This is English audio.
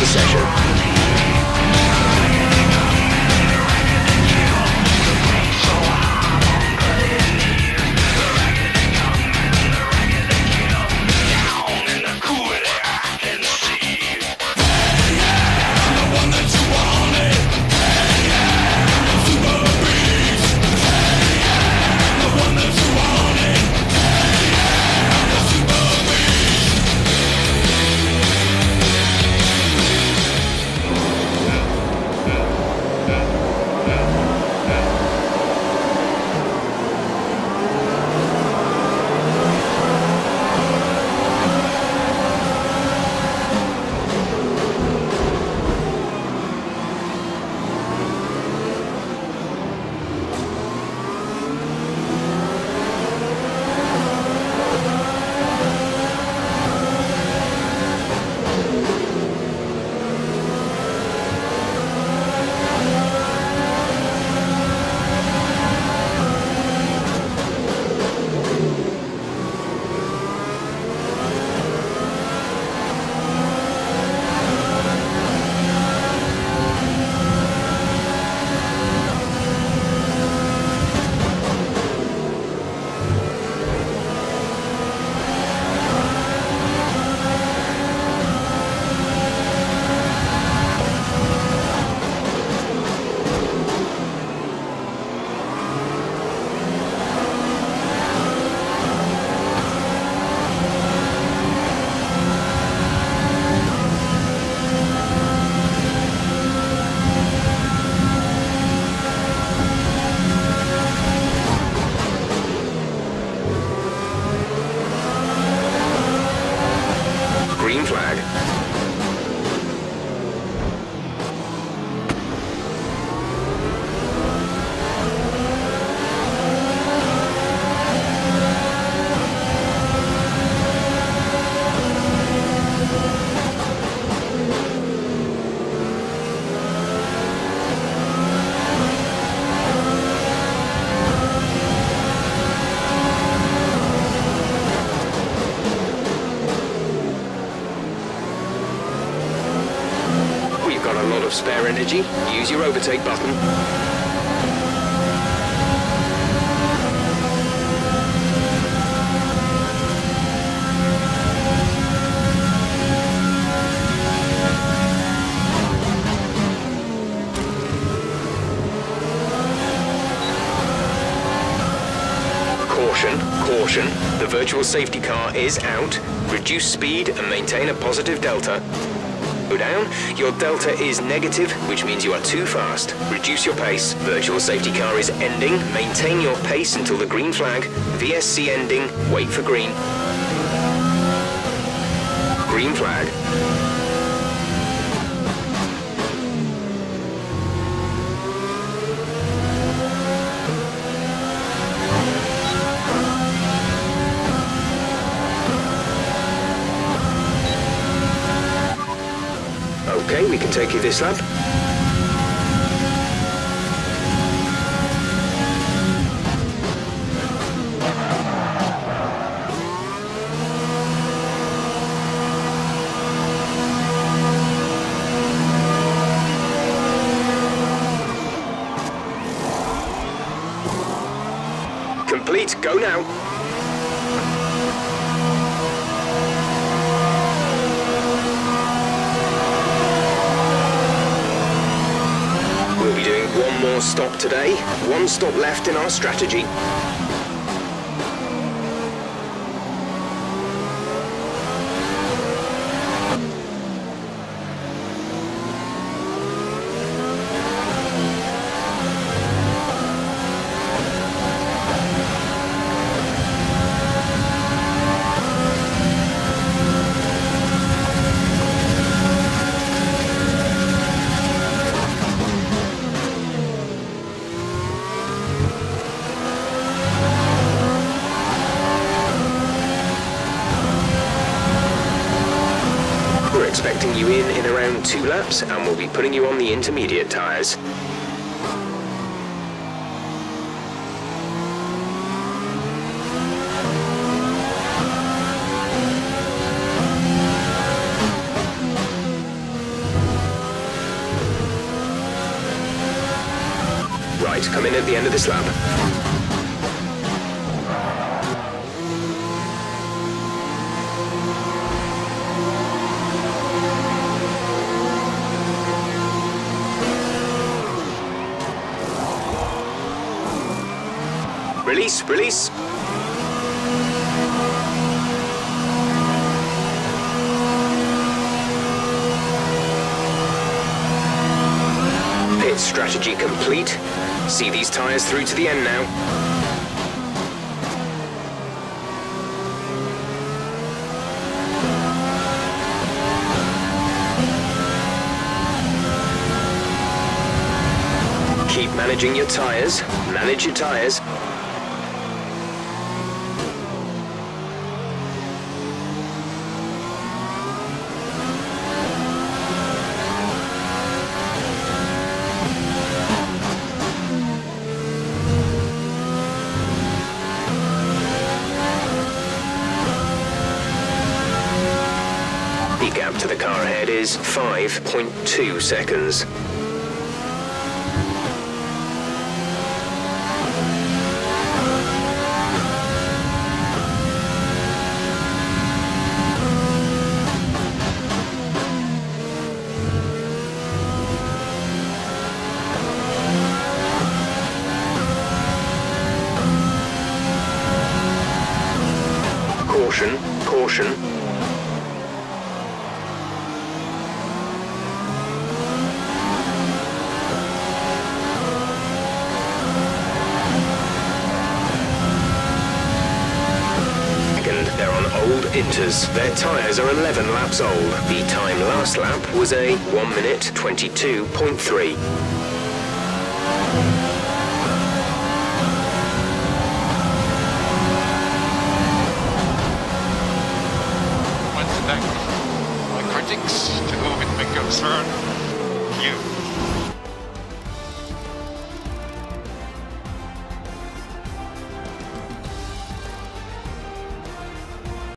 the session. Got a lot of spare energy. Use your overtake button. Caution, caution. The virtual safety car is out. Reduce speed and maintain a positive delta. Go down. Your delta is negative, which means you are too fast. Reduce your pace. Virtual safety car is ending. Maintain your pace until the green flag. VSC ending. Wait for green. Green flag. Can take you this lap. Complete, go now. Stop today. One stop left in our strategy. two laps and we'll be putting you on the intermediate tyres. Right, come in at the end of this lap. Release, release. Pit strategy complete. See these tyres through to the end now. Keep managing your tyres. Manage your tyres. Is 5.2 seconds. Old Inters. Their tyres are 11 laps old. The time last lap was a 1 minute 22.3. want to my critics to concern.